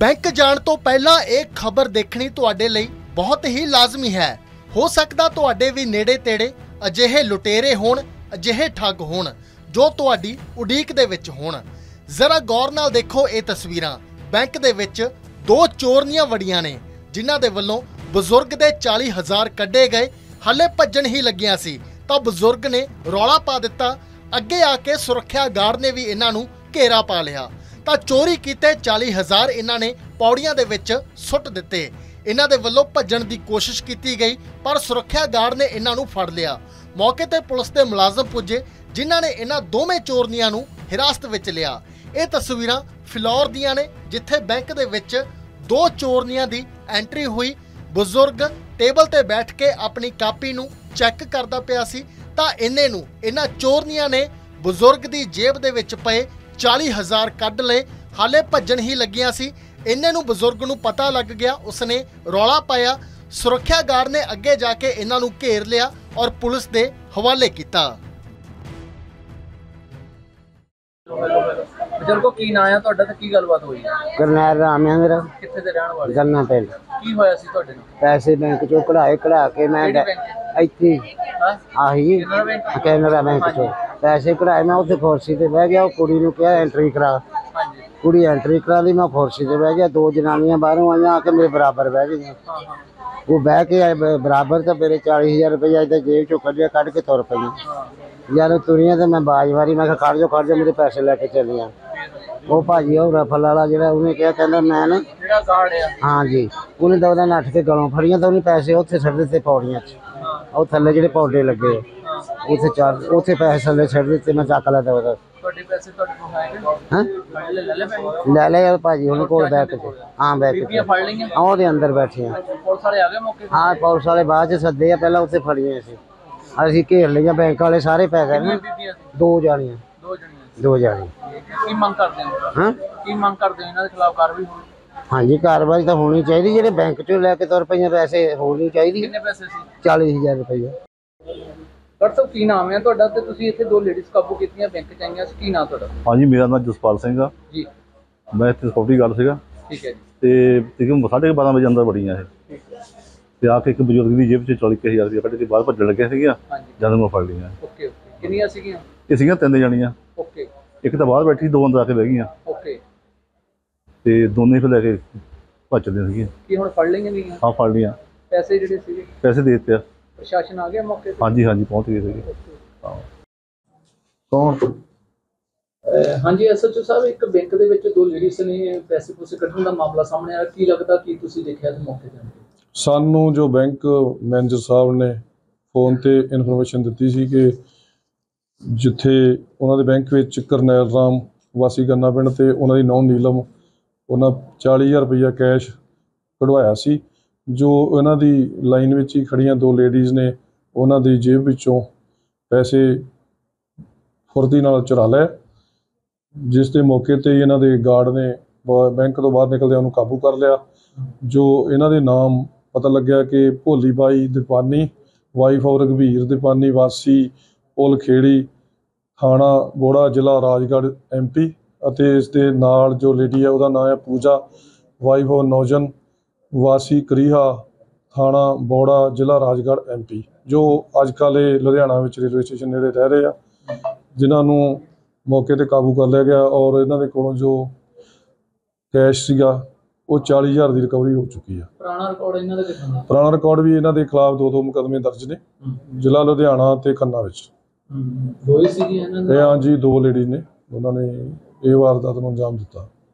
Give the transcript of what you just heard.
Bank ਜਾਣ ਤੋਂ ਪਹਿਲਾਂ ਇਹ ਖਬਰ ਦੇਖਣੀ ਤੁਹਾਡੇ ਲਈ ਬਹੁਤ ਹੀ ਲਾਜ਼ਮੀ ਹੈ। ਹੋ ਸਕਦਾ ਤੁਹਾਡੇ ਵੀ ਨੇੜੇ ਤੇੜੇ ਅਜਿਹੇ ਲੁਟੇਰੇ ਹੋਣ, ਅਜਿਹੇ ਠੱਗ ਹੋਣ, ਜੋ ਤੁਹਾਡੀ ਉਡੀਕ ਦੇ ਵਿੱਚ ਹੋਣ। ਜ਼ਰਾ ਗੌਰ ਨਾਲ ਦੇਖੋ ਇਹ ਤਸਵੀਰਾਂ। ਬੈਂਕ ਦੇ ਵਿੱਚ ਦੋ ਚੋਰਨੀਆਂ ਵੜੀਆਂ ਨੇ, ਜਿਨ੍ਹਾਂ ਦੇ ਵੱਲੋਂ ਬਜ਼ੁਰਗ ਦੇ 40000 ਕੱਢੇ ਗਏ। ਹੱਲੇ ਭੱਜਣ ਹੀ ਲੱਗਿਆ ਸੀ, ਤਾਂ ਬਜ਼ੁਰਗ ਨੇ ਰੌਲਾ ਪਾ ਦਿੱਤਾ। ਅੱਗੇ ਆ ਕੇ ਸੁਰੱਖਿਆ ਗਾਰਡ ਨੇ ਵੀ ਇਹਨਾਂ ਨੂੰ ਘੇਰਾ ਪਾ ਲਿਆ। ਤਾਂ ਚੋਰੀ ਕੀਤੇ 40000 ਇਹਨਾਂ ਨੇ ਪੌੜੀਆਂ ਦੇ ਵਿੱਚ ਸੁੱਟ ਦਿੱਤੇ। ਇਹਨਾਂ ਦੇ ਵੱਲੋਂ ਭੱਜਣ ਦੀ ਕੋਸ਼ਿਸ਼ ਕੀਤੀ ਗਈ, ਪਰ ਸੁਰੱਖਿਆ ਗਾਰਡ ਨੇ ਇਹਨਾਂ ਨੂੰ ਫੜ ਲਿਆ। ਮੌਕੇ ਤੇ ਪੁਲਿਸ ਦੇ ਮੁਲਾਜ਼ਮ ਪੁੱਜੇ, ਜਿਨ੍ਹਾਂ ਨੇ ਇਹਨਾਂ ਦੋਵੇਂ ਚੋਰਨੀਆਂ ਨੂੰ ਹਿਰਾਸਤ ਵਿੱਚ ਲਿਆ। ਇਹ ਤਸਵੀਰਾਂ ਫਿਲੌਰ ਦੀਆਂ ਨੇ, ਜਿੱਥੇ ਬੈਂਕ ਦੇ ਵਿੱਚ ਦੋ ਚੋਰਨੀਆਂ ਦੀ ਐਂਟਰੀ ਹੋਈ। ਬਜ਼ੁਰਗ ਟੇਬਲ ਤੇ ਬੈਠ ਕੇ ਆਪਣੀ ਕਾਪੀ ਨੂੰ ਚੈੱਕ ਕਰਦਾ ਪਿਆ ਸੀ, ਤਾਂ ਇਹਨੇ ਨੂੰ ਇਹਨਾਂ ਚੋਰਨੀਆਂ ਨੇ ਬਜ਼ੁਰਗ ਦੀ ਜੇਬ ਦੇ ਵਿੱਚ ਪਏ 40000 ਕੱਢ ਲਏ। ਹਾਲੇ ਭੱਜਣ ਹੀ ਲੱਗੀਆਂ ਸੀ। ਇੰਨੇ ਨੂੰ ਬਜ਼ੁਰਗ ਨੂੰ ਪਤਾ ਲੱਗ ਗਿਆ ਉਸਨੇ ਰੌਲਾ ਪਾਇਆ। ਸੁਰੱਖਿਆ ਗਾਰਡ ਨੇ ਅੱਗੇ ਜਾ ਕੇ ਇਹਨਾਂ ਨੂੰ ਘੇਰ ਲਿਆ ਔਰ ਪੁਲਿਸ ਦੇ ਹਵਾਲੇ ਕੀਤਾ। ਬਜ਼ੁਰਗੋ ਕੀ ਨਾਂ ਆ ਤੁਹਾਡਾ ਤੇ ਕੀ ਗੱਲਬਾਤ ਹੋਈ? ਹੈ ਕਰਨੈਲ ਰਾਮਿੰਦਰ। ਕਿੱਥੇ ਦੇ ਰਹਿਣ ਵਾਲੇ? ਗੰਨਾ ਪਿੰਡ। ਕੀ ਹੋਇਆ ਸੀ ਤੁਹਾਡੇ ਨਾਲ? ਪੈਸੇ ਬੈਂਕ ਚੋਂ ਕਢਾਏ ਕਢਾ ਕੇ ਮੈਂ ਕਿਹੜੀ ਡੈ- ਬੈਂਕ? ਇੱਥੇ ਹਾਂ? ਆਹੀ। ਕੇਨਰਾ ਬੈਂਕ? ਕੈਨਰਾ ਬੈਂਕ ਚੋਂ। ਪੈਸੇ ਕਢਾਏ ਮੈਂ ਉੱਥੇ ਫੋਰਸੀ ਤੇ ਬਹਿ ਗਿਆ ਉਹ ਕੁੜੀ ਨੂੰ ਕਿਹਾ ਐਂਟਰੀ ਕਰਾ। ਹਾਂਜੀ ਕੁੜੀ ਐਂਟਰੀ ਕਰਾ ਲਈ ਮੈਂ ਫੋਰਸੀ ਤੇ ਬਹਿ ਗਿਆ ਦੋ ਜਨਾਨੀਆਂ ਬਾਹਰੋਂ ਆਈਆਂ ਆ ਕੇ ਮੇਰੇ ਬਰਾਬਰ ਬਹਿ ਗਈਆਂ। ਹਾਂ ਹਾਂ ਉਹ ਬਹਿ ਕੇ ਆਏ ਬ- ਬਰਾਬਰ ਤਾਂ ਮੇਰੇ 40000 ਰੁਪਏ ਇਹਦੇ ਜੇਬ ਚੋਂ ਕੱਢਿਆ ਕੱਢ ਕੇ ਤੁਰ ਪਈਆਂ। ਯਾਰ ਤੁਰੀਆਂ ਤੇ ਮੈਂ ਬਾਜ ਮਾਰੀ ਮੈਂ ਕਿਹਾ ਖੜ ਜਾ ਖੜ ਜਾ ਮੇਰੇ ਪੈਸੇ ਲੈ ਕੇ ਚੱਲੀਆਂ ਉਹ ਭਾਜੀ ਉਹ ਰਫਲ ਵਾਲਾ ਜਿਹੜਾ ਉਹਨੇ ਕਿਹਾ ਕਹਿੰਦਾ ਮੈਂ ਨਾ ਜਿਹੜਾ ਗਾਰਡ ਆ? ਹਾਂ ਜੀ ਉਹਨੇ ਤਾਂ ਉਹਦਾ ਨੱਠ ਕੇ ਗਲੋਂ ਫੜੀਆਂ ਤਾਂ ਉਹਨੇ ਪੈਸੇ ਉੱਥੇ ਛੱਡ ਦਿੱਤੇ ਪੌੜੀਆਂ 'ਚ। ਹਾਂ ਉਹ ਥੱਲੇ ਜਿਹੜੇ ਪੌੜੇ ਲੱਗੇ ਆ, ਹਾਂ ਉੱਥੇ ਚਾਰ ਉੱਥੇ ਪੈਸੇ ਥੱਲੇ ਛੱਡ ਦਿੱਤੇ ਮੈਂ ਚੱਕ ਲਿਆ ਤਾਂ ਉਹਦਾ ਤੁਹਾਡੇ ਪੈਸੇ ਤੁਹਾਡੇ ਕੋਲ ਹੈਗੇ ਹਾਂ? ਲੈ ਲੈ ਲੈ ਪੈਸੇ। ਲੈ ਲੈ ਯਾਰ ਭਾਜੀ ਉਹਨੇ ਕੋਲ ਬੈਠ ਕੇ। ਹਾਂ ਬੈਠ ਬੀਬੀਆਂ ਕੇ ਫੜ ਲਈਆਂ। ਆ ਉਹਦੇ ਅੰਦਰ ਬੈਠੇ ਆ। ਪੁਲਿਸ ਵਾਲੇ ਆ ਗਏ ਮੌਕੇ ਤੇ? ਹਾਂ ਪੁਲਿਸ ਵਾਲੇ ਬਾਅਦ ਚ ਸੱਦੇ ਆ ਪਹਿਲਾਂ ਉੱਥੇ ਫੜੀਆਂ ਸੀ। ਅਸੀਂ ਘੇਰ ਲਈਆਂ ਬੈਂਕ ਵਾਲੇ ਸਾਰੇ ਪੈ ਗਏ ਨਾ। ਦੋ ਜਾਣੀਆਂ। ਦੋ ਜਣੀਆਂ ਦੋ ਕੀ ਮੰਗ ਕਰਦੇ ਹੋ? ਹਾਂ? ਕੀ ਮੰਗ ਕਰਦੇ ਹੋ ਇਹਨਾਂ ਦੇ ਖਿਲਾਫ ਕਾਰਵਾਈ ਹੋਣੀ? ਹਾਂਜੀ ਕਾਰਵਾਈ ਤਾਂ ਹੋਣੀ ਚਾਹੀਦੀ ਜਿਹੜੇ ਬੈਂਕ ਚੋਂ ਲੈ ਕੇ ਤੁਰ ਪਈਆਂ ਪੈਸੇ ਹੋਣੀ ਚਾਹੀਦੀ। ਕਿੰਨੇ ਪੈਸੇ ਸੀ? 40000 ਰੁਪਏ ਡਾਕਟਰ ਸਾਹਿਬ ਕੀ ਨਾਮ ਹੈ ਤੁਹਾਡਾ? ਤੇ ਤੁਸੀਂ ਇੱਥੇ ਦੋ ਲੇਡੀਜ਼ ਕਾਬੂ ਕੀਤੀਆਂ ਬੈਂਕ ਚ ਆਈਆਂ ਸੀ ਕੀ ਨਾਮ ਤੁਹਾਡਾ? ਹਾਂਜੀ ਮੇਰਾ ਨਾਮ ਜਸਪਾਲ ਸਿੰਘ ਆ। ਜੀ। ਮੈਂ ਇੱਥੇ ਸਕਿਉਰਟੀ ਗਾਰਡ ਸੀਗਾ। ਠੀਕ ਹੈ ਜੀ। ਤੇ ਤਕਰੀਬਨ ਸਾਢੇ ਕੁ ਬਾਰਾਂ ਵਜੇ ਅੰਦਰ ਵੜੀਆਂ ਇਹ। ਹੈ। ਤੇ ਆ ਕੇ ਇੱਕ ਬਜ਼ੁਰਗ ਦੀ ਜੇਬ 'ਚ 40000 ਰੁਪਏ ਕੱਢ ਕੇ ਬਾਹਰ ਭੱਜਣ ਲੱਗੇ ਸੀਗੀਆਂ ਹਾਂਜੀ। ਜਦ ਮੈਂ ਫੜ ਲਈਆਂ। Okay okay. ਕਿੰਨੀਆਂ ਸੀਗੀਆਂ? ਇਹ ਸੀਗੀਆਂ ਤਿੰਨ ਜਾਣੀਆਂ। ਓਕੇ। ਇੱਕ ਤਾਂ ਬਾਹਰ ਬੈਠੀ ਦੋ ਅੰਦਰ ਆ ਕੇ ਬਹਿ ਗਈਆਂ। ਓਕੇ। ਤੇ ਦੋਨੇ ਫਿਰ ਲੈ ਕੇ ਭੱਜਦੀਆਂ ਸੀਗੀਆਂ ਕੀ ਹੁਣ ਫੜ ਲਈਆਂ ਗਈਆਂ? ਆ ਫੜ ਲਈਆਂ। ਪੈਸੇ ਜਿਹੜੇ ਸੀਗੇ? ਪੈਸੇ ਦੇ ਦਿੱਤੇ ਆ। ਪ੍ਰਸ਼ਾਸਨ ਆ ਗਿਆ ਮੌਕੇ ਤੇ? ਹਾਂਜੀ ਹਾਂਜੀ ਪਹੁੰਚ ਗਏ ਸੀਗੇ। ਹਾਂ। ਕੌਣ? ਅਹ ਹਾਂਜੀ ਐਸਐਚਓ ਸਾਹਿਬ ਇੱਕ ਬੈਂਕ ਦੇ ਵਿੱਚ ਦੋ ਲੇਡੀਜ਼ ਨੇ ਪੈਸੇ ਪੂਸੇ ਕੱਢਣ ਦਾ ਮਾਮਲਾ ਸਾਹਮਣੇ ਆਇਆ। ਕੀ ਲੱਗਦਾ ਕੀ ਤੁਸੀਂ ਦੇਖਿਆ ਤੇ ਮੌਕੇ ਤੇ? ਸਾਨੂੰ ਜੋ ਬੈਂਕ ਮੈਨੇਜਰ ਸਾਹਿਬ ਨੇ ਫੋਨ ਤੇ ਇਨਫੋਰਮੇਸ਼ਨ ਦਿੱਤੀ ਸੀ ਕਿ ਜਿੱਥੇ ਉਹਨਾਂ ਦੇ ਬੈਂਕ ਵਿੱਚ ਕਰਨੈਲ ਰਾਮ ਵਾਸੀ ਗੰਨਾ ਪਿੰਡ ਤੇ ਉਹਨਾਂ ਦੀ ਨੌਂ ਨੀਲਮ ਉਹਨਾਂ 40000 ਰੁਪਇਆ ਕੈਸ਼ ਕਢਵਾਇਆ ਸੀ। ਜੋ ਇਹਨਾਂ ਦੀ ਲਾਈਨ ਵਿੱਚ ਹੀ ਖੜੀਆਂ ਦੋ ਲੇਡੀਜ਼ ਨੇ, ਉਹਨਾਂ ਦੀ ਜੇਬ ਵਿੱਚੋਂ ਪੈਸੇ ਫੁਰਦੀ ਨਾਲ ਚੁਰਾ ਲਏ, ਜਿਸ ਦੇ ਮੌਕੇ ਤੇ ਇਹਨਾਂ ਦੇ ਗਾਰਡ ਨੇ ਬ- ਬੈਂਕ ਤੋਂ ਬਾਹਰ ਨਿਕਲਦਿਆਂ ਉਹਨੂੰ ਕਾਬੂ ਕਰ ਲਿਆ। ਜੋ ਇਹਨਾਂ ਦੇ ਨਾਮ ਪਤਾ ਲੱਗਿਆ ਕਿ ਭੋਲੀ ਬਾਈ ਦੀਪਾਨੀ ਵਾਈਫ ਔਰ ਰਘਵੀਰ ਦੀਪਾਨੀ, ਵਾਸੀ ਪੁਲ ਖੇੜੀ ਥਾਣਾ ਬੋੜਾ, ਜ਼ਿਲ੍ਹਾ ਰਾਜਗੜ੍ਹ ਐਮਪੀ ਅਤੇ ਇਸ ਦੇ ਨਾਲ ਜੋ ਲੇਡੀ ਹੈ ਉਹਦਾ ਨਾਮ ਹੈ ਪੂਜਾ ਵਾਈਫ ਔਰ ਨੌਜਨ ਵਾਸੀ ਕਰੀਹਾ ਥਾਣਾ ਬੋੜਾ ਜ਼ਿਲ੍ਹਾ ਰਾਜਗੜ੍ਹ ਐਮਪੀ ਜੋ ਅੱਜ ਕੱਲ੍ਹ ਇਹ ਲੁਧਿਆਣਾ ਵਿੱਚ ਰੇਲਵੇ ਸਟੇਸ਼ਨ ਨੇੜੇ ਰਹਿ ਰਹੇ ਆ ਜਿਨ੍ਹਾਂ ਨੂੰ ਮੌਕੇ ਤੇ ਕਾਬੂ ਕਰ ਲਿਆ ਗਿਆ ਔਰ ਇਹਨਾਂ ਦੇ ਕੋਲੋਂ ਜੋ ਕੈਸ਼ ਸੀਗਾ ਉਹ 40000 ਦੀ ਰਿਕਵਰੀ ਹੋ ਚੁੱਕੀ ਆ। ਪੁਰਾਣਾ ਰਿਕਾਰਡ ਇਹਨਾਂ ਦਾ ਦਾ? ਪੁਰਾਣਾ ਰਿਕਾਰਡ ਵੀ ਇਹਨਾਂ ਦੇ ਖਿਲਾਫ ਦੋ ਦੋ ਮੁਕੱਦਮੇ ਦਰਜ ਨੇ ਜ਼ਿਲ੍ਹਾ ਲੁਧਿਆਣਾ ਤੇ ਖੰਨਾ ਵਿੱਚ। ਦੋ ਹੀ। ਸੀਗੀਆਂ ਇਹਨਾਂ ਇਹ ਦੇ ਹਾਂਜੀ ਦੋ ਲੇਡੀ ਨੇ ਉਹਨਾਂ ਨੇ ਇਹ ਵਾਰਦਾਤ ਨੂੰ ਅੰਜਾਮ ਦਿੱਤਾ।